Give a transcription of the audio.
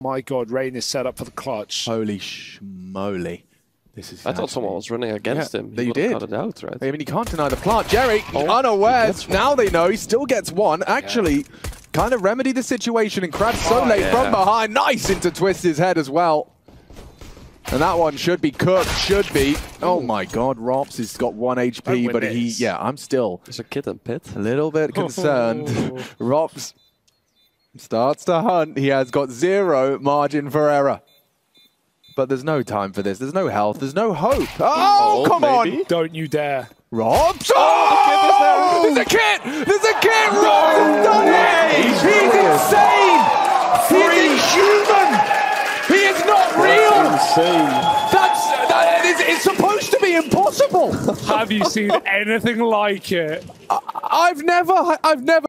My God, Rain is set up for the clutch. Holy schmoly. This is I thought someone was running against Yeah, him. they He would did. cut it out, right? I mean, you can't deny the plant. Jerry, Oh, unaware. he gets one. Now they know he still gets one. Actually, kind of remedy the situation and Crab's so Oh, late yeah. from behind. Nice into Twistzz his head as well. And that one should be cooked, should be. Oh my god, Ropz has got one HP, but he, yeah, I'm still There's a kid in pit. a little bit concerned. Ropz starts to hunt. He has got zero margin for error. But there's no time for this. There's no health. There's no hope. Oh, Oh, come maybe? on. Don't you dare. Ropz! Oh! There's a kid! There's a kid! Rob has done it! He's insane! He's inhuman! He is not real! Insane. That's that is it's supposed to be impossible. Have you seen anything like it? I've never I've never